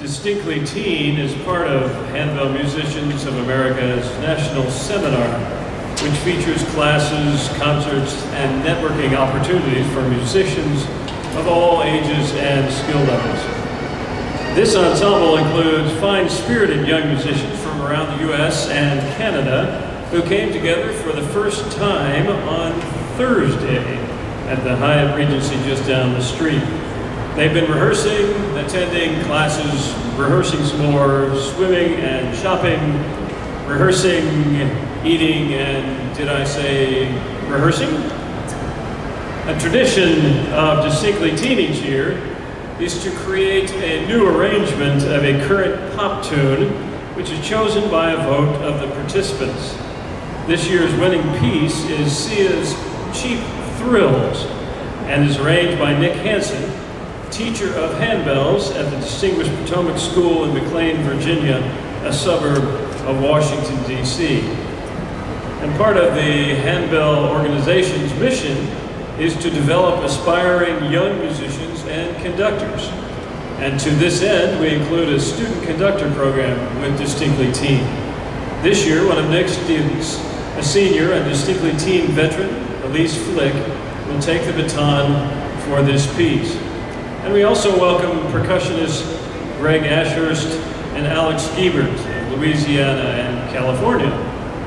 Distinctly Teen is part of Handbell Musicians of America's National Seminar, which features classes, concerts, and networking opportunities for musicians of all ages and skill levels. This ensemble includes fine-spirited young musicians from around the U.S. and Canada who came together for the first time on Thursday at the Hyatt Regency just down the street. They've been rehearsing, attending classes, rehearsing some more, swimming and shopping, rehearsing, eating, and did I say rehearsing? A tradition of Distinctly teenage year is to create a new arrangement of a current pop tune, which is chosen by a vote of the participants. This year's winning piece is Sia's Cheap Thrills and is arranged by Nick Hanson, teacher of handbells at the Distinguished Potomac School in McLean, Virginia, a suburb of Washington, D.C. And part of the handbell organization's mission is to develop aspiring young musicians and conductors. And to this end, we include a student conductor program with Distinctly Teen. This year, one of Nick's students a senior and distinctly teen veteran, Elise Flick, will take the baton for this piece. And we also welcome percussionist Greg Ashurst and Alex Giebert of Louisiana and California.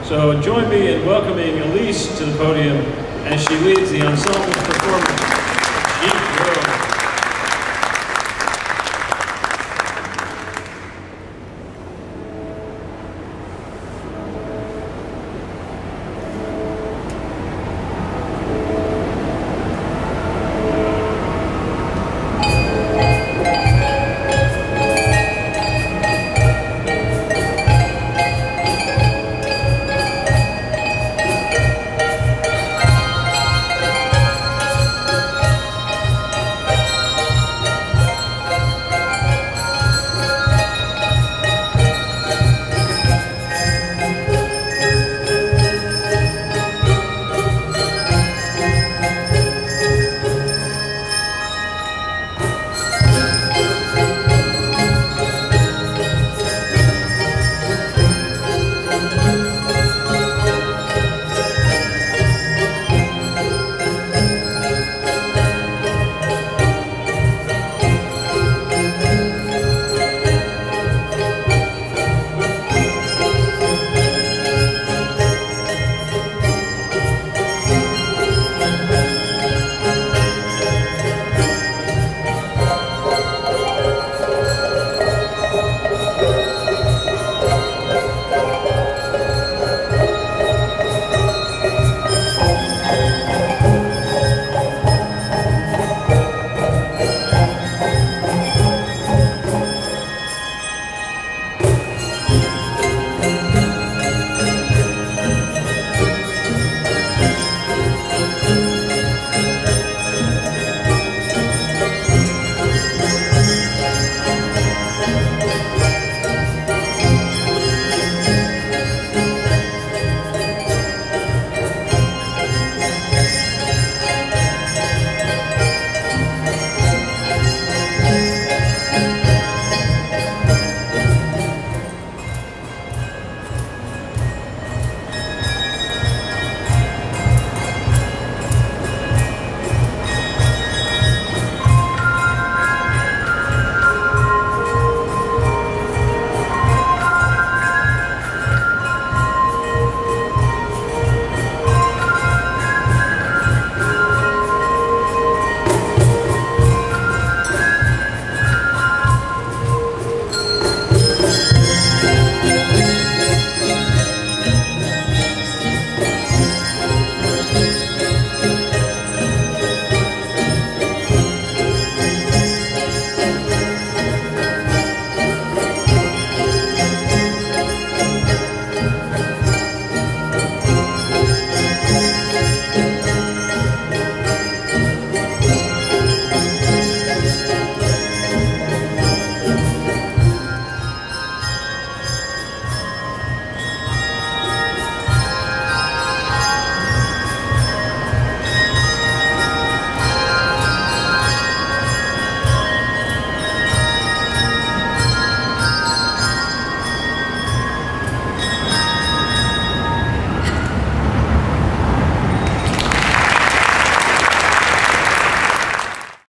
So join me in welcoming Elise to the podium as she leads the ensemble's performance.